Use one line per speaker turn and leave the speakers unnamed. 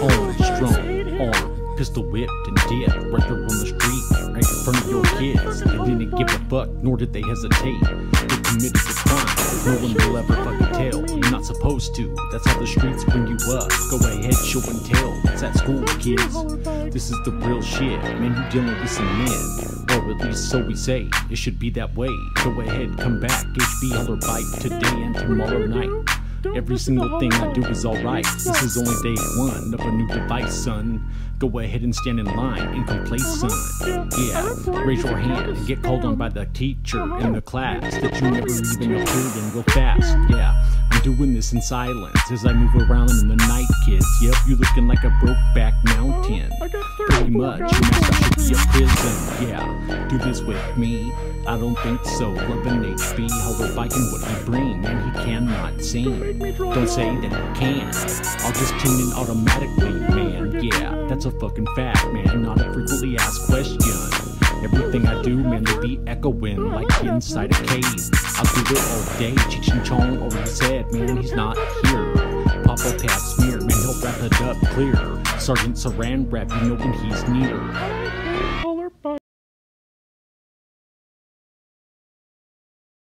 Armed, strong, armed, pistol whipped and dead right there on the street, right in front of your kids. They didn't give a fuck, nor did they hesitate. They committed the crime. No one will ever fucking tell. You're not supposed to. That's how the streets bring you up. Go ahead, show and tell. It's at school, kids. This is the real shit. Man, you dealing with some men. Or at least so we say. It should be that way. Go ahead, come back. HB Holler Bike today and tomorrow night. Every single thing I do is alright. This is only day one of a new device, son. Go ahead and stand in line and complain, son. Yeah, raise your hand and get called on by the teacher in the class that you never even appeared in real fast. Yeah, I'm doing this in silence as I move around in the night, kids. Yep, you looking like a broke back mountain. Pretty much, your master should be a prison. Yeah, do this with me. I don't think so. Loving HB, how biking what he bring, and he cannot sing. Don't say that he can. I'll just tune in automatically, man. Yeah, that's a fucking fact, man. Not a frequently asked question. Everything I do, man, they be echoing like inside a cave. I'll do it all day. Cheech and Chong already said, man, he's not here. Clear. Sergeant Saran wrap, you know when he's near.